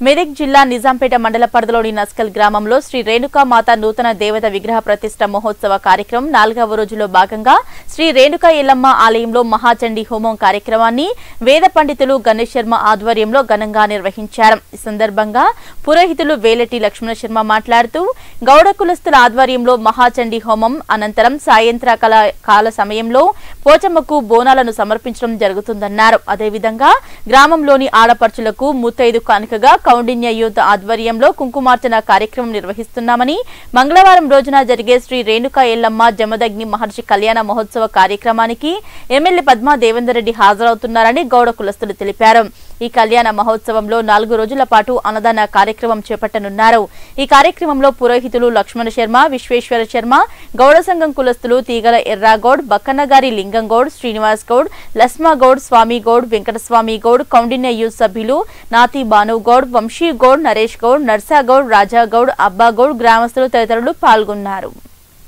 మెదక్ జిల్లా నిజాంపేట మండల పరిధిలోని నస్కల్ గ్రామంలో శ్రీ రేణుకామాత నూతన దేవత విగ్రహ ప్రతిష్ట మహోత్సవ కార్యక్రమం నాలుగవ రోజులో భాగంగా శ్రీ రేణుకా ఎల్లమ్మ ఆలయంలో మహాచండీ హోమం కార్యక్రమాన్ని వేద పండితులు గణేష్ శర్మ ఆధ్వర్యంలో ఘనంగా నిర్వహించారు. ఈ సందర్భంగా పురోహితులు వేలటి లక్ష్మణ శర్మ మాట్లాడుతూ గౌడ కులస్తుల ఆధ్వర్యంలో మహాచండీ హోమం అనంతరం సాయంత్రకాల కాల సమయంలో పోచమ్మకు బోనాలను సమర్పించడం జరుగుతుందన్నారు. అదేవిధంగా గ్రామంలోని ఆడపడుచులకు ముత్తైదు కానుకగా కౌండిన్య యూత్ ఆధ్వర్యంలో కుంకుమార్చన కార్యక్రమం నిర్వహిస్తున్నామని మంగళవారం రోజున జరిగే శ్రీ రేణుకా ఎల్లమ్మ జమదగ్ని మహర్షి కళ్యాణ మహోత్సవ కార్యక్రమానికి ఎమ్మెల్యే పద్మా దేవేందర్ రెడ్డి హాజరవుతున్నారని గౌడ కులస్తులు తెలిపారు. ఈ కళ్యాణ మహోత్సవంలో నాలుగు రోజుల పాటు అన్నదాన కార్యక్రమం చేపట్టనున్నారు. ఈ కార్యక్రమంలో పురోహితులు లక్ష్మణ శర్మ విశ్వేశ్వర శర్మ గౌడ సంఘం కులస్తులు తీగల ఎర్రాగౌడ్ బక్కన్నగారి లింగ గౌడ్ శ్రీనివాస్ గౌడ్ లస్మా గౌడ్ స్వామి గౌడ్ వెంకటస్వామి గౌడ్ కౌండిన్య యూత్ సభ్యులు నాతి భానుగౌడ్ వంశీగౌడ్ వంశీ గౌడ్ నరేష్ గౌడ్ నర్సా గౌడ్ అబ్బాగౌడ్ గ్రామస్తులు తదితరులు పాల్గొన్నారు.